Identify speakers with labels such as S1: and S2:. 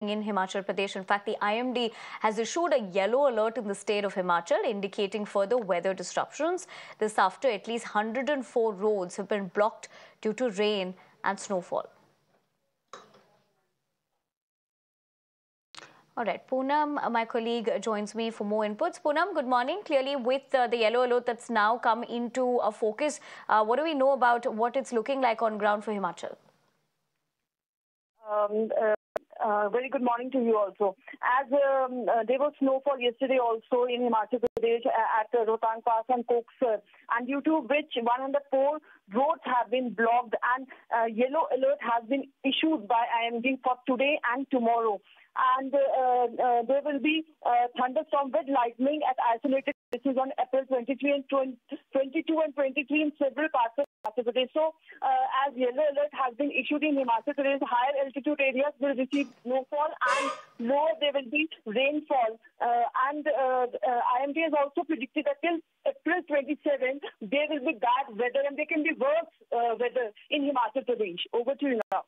S1: in Himachal Pradesh. In fact, the IMD has issued a yellow alert in the state of Himachal, indicating further weather disruptions. This after at least 104 roads have been blocked due to rain and snowfall. All right, Poonam, my colleague, joins me for more inputs. Poonam, good morning. Clearly, with uh, the yellow alert that's now come into a focus, uh, what do we know about what it's looking like on ground for Himachal?
S2: Um, uh uh, very good morning to you also. As um, uh, there was snowfall yesterday also in Himachal Pradesh at uh, Rohtang Pass and Koksar, and due to which 104 roads have been blocked and uh, yellow alert has been issued by IMD for today and tomorrow. And uh, uh, there will be thunderstorm with lightning at isolated places on April 23 and 20, 22 and 23 in several parts of Himachal. So, uh, as yellow alert has been issued in Himachal Pradesh, higher altitude areas will receive snowfall and lower there will be rainfall. Uh, and uh, uh IMD has also predicted that till April 27, there will be bad weather and there can be worse uh, weather in Himachal Pradesh. Over to you now.